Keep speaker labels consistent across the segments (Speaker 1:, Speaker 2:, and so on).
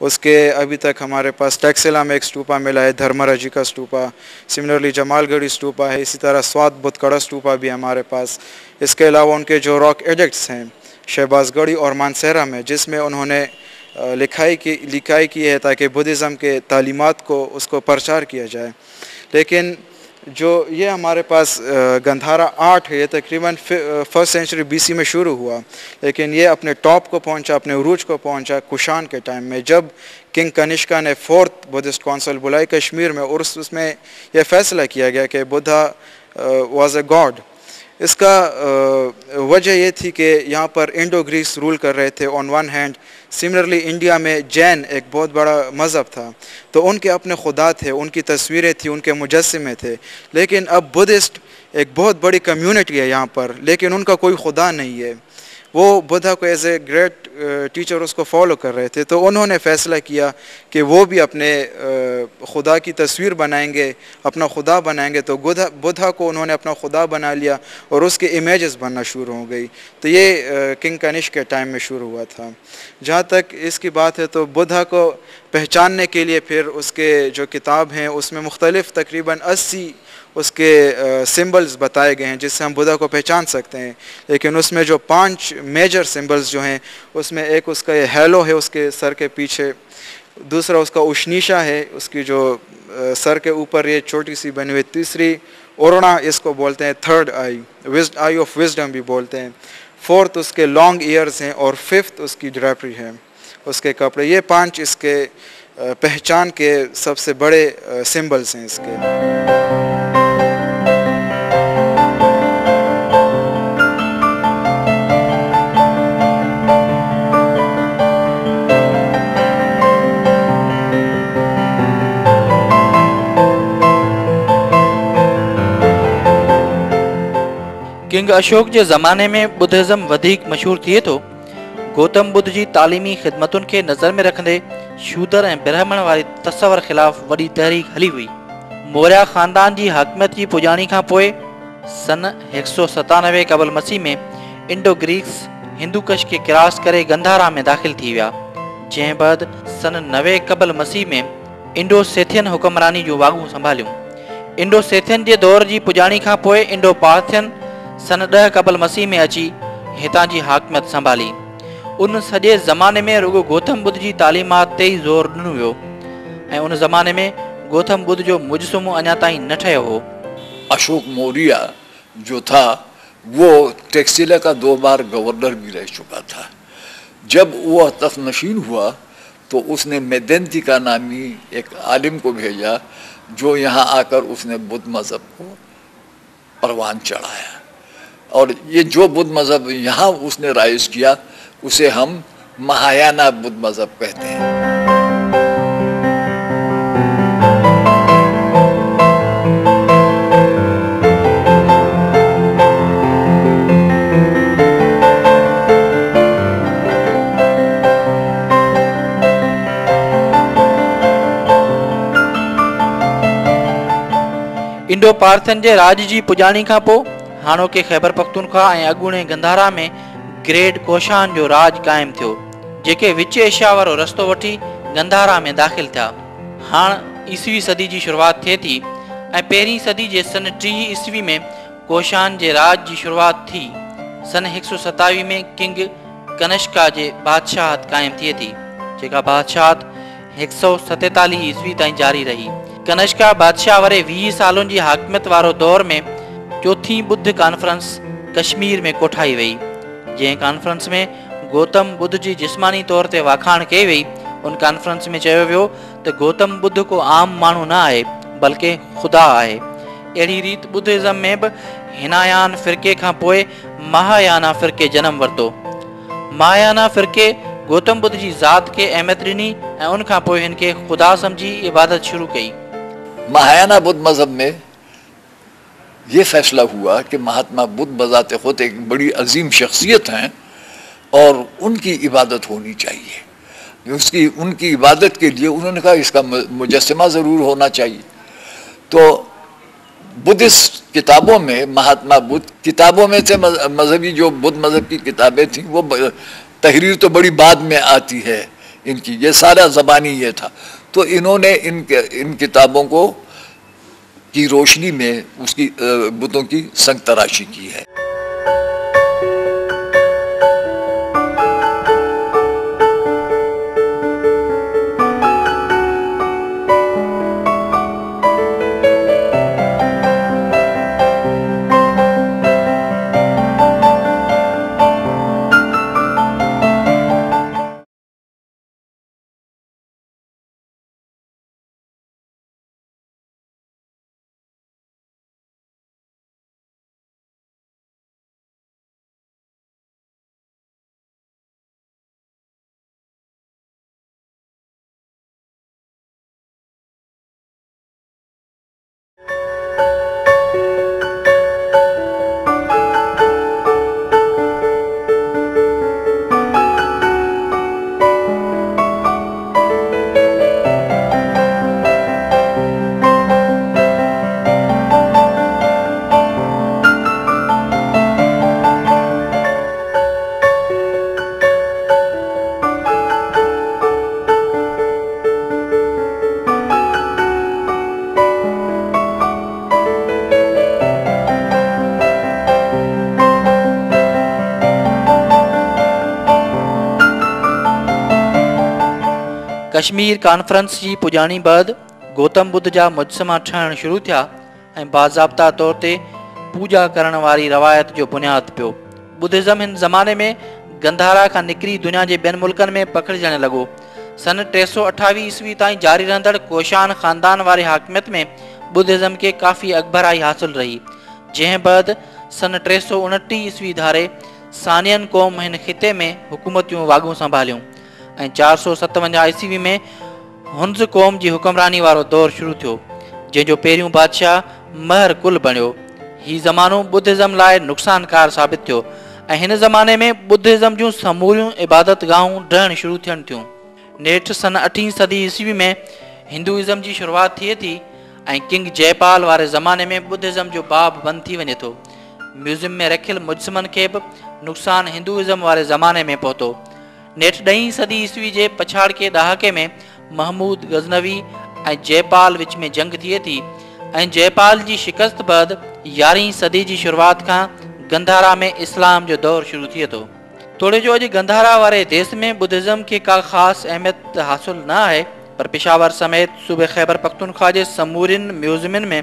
Speaker 1: उसके अभी तक हमारे पास टैक्सिला में एक स्टूपा मिला है, धर्मराजी का स्टूपा सिमिलरली जमालगढ़ी स्टूपा है, इसी तरह स्वाद बुतकड़ा स्टूपा भी हमारे पास। इसके अलावा उनके जो रॉक एडिक्ट्स हैं, शहबाजगढ़ी और मानसहरा में, जिसमें उन्होंने लिखाई की लिखाई की है ताकि बुद्धिज़्म के तालीमत को, उसको प्रचार किया जाए। लेकिन जो ये हमारे पास गंधारा आर्ट है, ये तकरीबन फ़र्स्ट सेंचुरी बीसी में शुरू हुआ। लेकिन ये अपने टॉप को पहुँचा, अपने उरूज को पहुँचा कुशान के टाइम में, जब किंग कनिष्का ने फोर्थ बुद्धिस्ट काउंसिल बुलाई कश्मीर में, और उसमें यह फैसला किया गया कि बुद्धा वाज ए गॉड इसका वजह ये थी कि यहाँ पर इंडो ग्रीस रूल कर रहे थे on one hand similarly India में जैन एक बहुत बड़ा मज़हब था। तो उनके अपने खुदा थे, उनकी तस्वीरें थी, उनके मुजस्मे थे। लेकिन अब बुद्धिस्ट एक बहुत बड़ी कम्यूनिटी है यहाँ पर, लेकिन उनका कोई खुदा नहीं है। वो बुद्धा को एज ए ग्रेट टीचर उसको फॉलो कर रहे थे तो उन्होंने फ़ैसला किया कि वो भी अपने खुदा की तस्वीर बनाएँगे, अपना खुदा बनाएँगे तो बुधा बुद्धा को उन्होंने अपना खुदा बना लिया और उसके इमेजेस बनना शुरू हो गई। तो ये किंग कनिश के टाइम में शुरू हुआ था। जहाँ तक इसकी बात है तो बुद्धा को पहचानने के लिए फिर उसके जो किताब हैं, उसमें मुख्तलिफ़ तकरीबन अस्सी उसके सिंबल्स बताए गए हैं, जिससे हम बुद्धा को पहचान सकते हैं। लेकिन उसमें जो पाँच मेजर सिंबल्स जो हैं, उसमें एक उसका ये हेलो है उसके सर के पीछे, दूसरा उसका उशनीशा है, उसकी जो सर के ऊपर ये छोटी सी बनी हुई तीसरी ओरणा इसको बोलते हैं third eye with eye of wisdom भी बोलते हैं। फोर्थ उसके लॉन्ग ईयर्स हैं और फिफ्थ उसकी ड्रैपरी है, उसके कपड़े। ये पाँच इसके पहचान के सबसे बड़े सिंबल्स हैं इसके।
Speaker 2: किंग अशोक के ज़माने में बुद्धिज़्म मशहूर थिए तो गौतम बुद्ध जी तालीमी ख़िदमतुनि खे नज़र में रखंदे शूदर ऐं ब्राह्मण वारी तस्वर ख़िलाफ़ वॾी तहरीक हली हुई। मौर्या ख़ानदान जी हकमियत जी पुॼाणी खां पोइ सन हिकु सौ सतानवे क़बल मसीह में इंडो ग्रीक्स हिंदू कश खे क्रॉस करे गंधारा में दाख़िल थी विया। जंहिं बैदि सन नवे क़बल मसीह में इंडो सेथियन हुक्मरानी जो वागू संभालियूं। इंडो सेथियन जे दौर जी पुॼाणी खां पोइ इंडो पार्थियन सन ॾह क़बल मसीह में अची हितां जी हाकमियत संभाली। उन सॼे ज़माने में रुगो गौतम बुद्ध जी तालीमात ते ई ज़ोर वियो। ऐं उन ज़माने में गौतम बुद्ध जो मुजसमो अञा ताईं न हो।
Speaker 3: अशोक मौर्य जो था, वो टेक्सटिला का दो बार गवर्नर भी रह चुका था। जब वह तख नशीन हुआ तो उसने मेदेंती का नामी एक आलिम को भेजा, जो यहाँ आकर उसने बुद्ध मज़हब को परवान चढ़ाया। और ये जो बुद्ध मज़हब यहाँ उसने राइज किया, उसे हम महायाना बुद्ध मज़हब कहते हैं।
Speaker 2: इंडो पार्थन जे राज जी पुॼाणी खां पोइ हाणोके ख़ैबर पख्तूनख्वा ऐं अॻूणे गंधारा में ग्रेट कोशान जो राज क़ाइमु थियो, जेके विच एशिया वारो रस्तो वठी गंधारा में दाख़िल थिया। हाणे ईसवी सदी जी शुरूआति थिए थी ऐं पहिरीं सदी जे सन टीह ईस्वी में कोशान जे राज जी शुरूआति थी। सन हिकु सौ सतावीह में किंग कनिष्का जे बादशाहत क़ाइमु थिए थी, जेका बादशाहत हिकु सौ सतेतालीह ईस्वी ताईं जारी रही। कनिष्का बादशाह वारे वीह सालनि जी हाकमियत वारो दौर में चौथी बुद्ध कॉन्फ्रेंस कश्मीर में कोठाई वई जंहिं कॉन्फ्रेंस में गौतम बुद्ध जी जिस्मानी तौर ते वाखाण कई वई उन कॉन्फ्रेंस में चयो वियो, त गौतम बुद्ध को आम माण्हू न आहे बल्कि ख़ुदा आहे अहिड़ी रीति बुद्धिज़्म में बि हिनायान फ़िरके खां महायाना फ़िरके जनम वरितो। महायाना फ़िरके गौतम बुद्ध जी ज़ात खे अहमियत ऐं उन ख़ुदा सम्झी इबादत शुरू कई।
Speaker 3: महायाना बुद्ध मज़हब में ये फैसला हुआ कि महात्मा बुद्ध बजाते खुद एक बड़ी अजीम शख्सियत हैं और उनकी इबादत होनी चाहिए। उसकी, उनकी इबादत के लिए उन्होंने कहा, इसका मुजस्मा ज़रूर होना चाहिए। तो बुद्धिस्ट किताबों में, महात्मा बुद्ध किताबों में से मजहबी जो बुद्ध मज़हब की किताबें थी, वो तहरीर तो बड़ी बाद में आती है इनकी। ये सारा ज़बानी ये था। तो इन्होंने इन इन किताबों को की रोशनी में उसकी बुतों की संग तराशी की है।
Speaker 2: कश्मीर कॉन्फ्रेंस जी पुॼाणी बैदि गौतम बुद्ध जा मुजसमा ठहणु शुरू थिया ऐं तौर ते पूॼा करण वारी रवायत जो बुनियादु पियो। बुद्धिज़्म हिन ज़माने में गंधारा खां निकिरी दुनिया जे ॿियनि मुल्कनि में पखिड़िजणु लॻो। सन टे सौ अठावीह ईस्वी ताईं जारी रहंदड़ कोशान ख़ानदान वारे हाकमियत में बुद्धिज़्म खे काफ़ी अकबराई हासिल रही। जंहिं बैदि सन टे सौ उणटीह ईस्वी धारे सानियन क़ौम हिन ख़िते में हुकूमतियूं वाॻूं संभालियूं। ऐं चारि सौ सतवंजाह ईस्वी में हुंज़ क़ौम जी हुकमरानी वारो दौरु शुरू थियो, जंहिंजो पहिरियों बादशाह महर कुल बणियो। हीउ ज़मानो बुद्धिज़्म लाइ नुक़सानकार साबित थियो ज़माने में बुद्धिज़्म जूं समूरियूं, इबादत गाहूं ढहणु शुरू थियनि थियूं। नेठि सन अठी सदी ईस्वी में हिंदुइज़म जी शुरूआति थिए थी किंग जयपाल वारे ज़माने में बुद्धिज़्म जो बाब बंदि थी वञे म्यूज़ियम में रखियल मुजसमनि खे बि नुक़सानु हिंदुइज़म वारे ज़माने में पहुतो। नेठि ॾहीं सदी ईस्वी जे पछाड़के ॾहाके में महमूद गज़नवी ऐं जयपाल विच में जंग थिए थी। ऐं जयपाल जी शिकस्त बैदि यारहीं सदी जी शुरूआति खां गंधारा में इस्लाम जो दौरु शुरू थिए थो। तोड़े जो अॼु गंधारा वारे देश में बुद्धिज़्म खे का ख़ासि अहमियत हासिलु न आहे, पर पिशावर समेत सूबे ख़ैबर पख्तूनख्वा जे समूरियुनि म्यूज़ियमनि में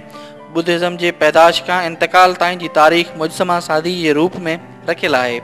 Speaker 2: बुद्धिज़्म जे पैदाश खां इंतकाल तारीख़ मुजसमा सादी जे रूप में रखियलु आहे।